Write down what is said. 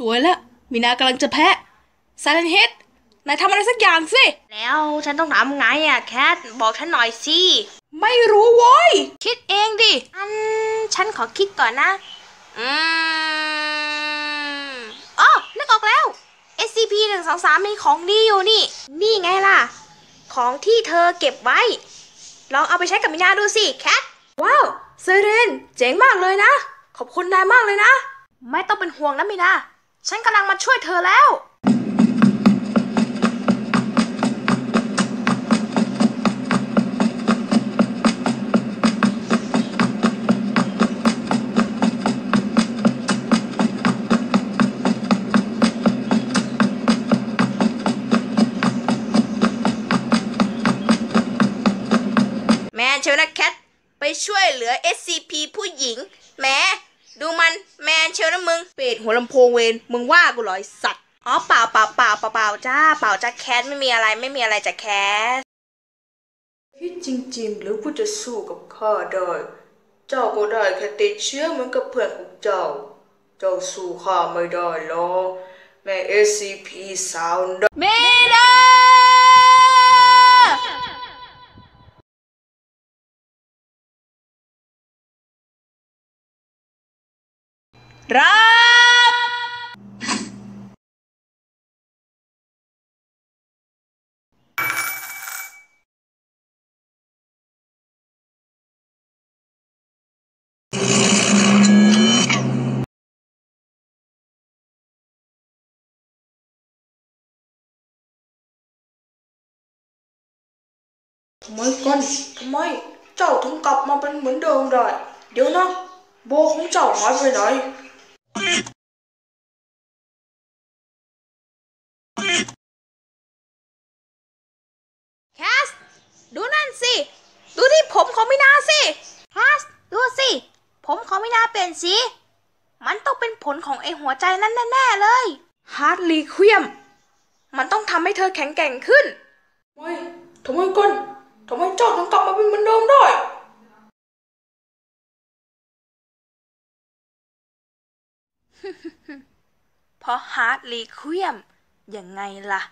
สวยแล้วมีนากำลังจะแพ้ไซเลนเฮดนายทำอะไรสักอย่างสิ แล้วฉันต้องทำไงอะแคท บอกฉันหน่อยสิ ไม่รู้โว้ย คิดเองดิ อัน ฉันขอคิดก่อนนะ อืมอ๋อนึกออกแล้ว SCP 1 2 3มีของดีอยู่นี่ นี่ไงล่ะ ของที่เธอเก็บไว้ ลองเอาไปใช้กับมินาดูสิแคท ว้าวไซเรน เจ๋งมากเลยนะ ขอบคุณนายมากเลยนะ ไม่ต้องเป็นห่วงนะมินา ฉันกำลังมาช่วยเธอแล้ว แมนเชียวนะแคท ไปช่วยเหลือ SCP ผู้หญิงแหมดูมันแมนเชียว นะมึงเปิดหัวลำโพงเวนมึงว่ากูเหรอไอสัตว์อ๋อเปล่าเปล่าเปล่าเปล่าเปล่าจ้าเปล่าจ้าแคทไม่มีอะไรไม่มีอะไรจ้ะแคทคิดจริงๆ หรือว่าจะสู้กับข้าได้ เจ้าก็ได้แค่ติดเชื้อเหมือนกับเพื่อนของเจ้า เจ้าสู้ข้าไม่ได้หรอกแม่ SCP สาวดเมดารับ ทำไมกันทำไมเจ้าถึงกลับมาเป็นเหมือนเดิมได้ เดี๋ยวนะโบของเจ้าหายไปไหนแคส ดูนั่นสิ ดูที่ผมของมินาสิแคส ดูสิ ผมของมินาเปลี่ยนสี มันต้องเป็นผลของไอหัวใจนั่นแน่ๆเลยฮาร์ดลีควียม มันต้องทำให้เธอแข็งแกร่งขึ้นทำไมทำไมกันทำไมเจ้าถึงกลับมาเป็นเหมือนเดิมได้ เพราะฮาร์ดรีควียมยังไงล่ะ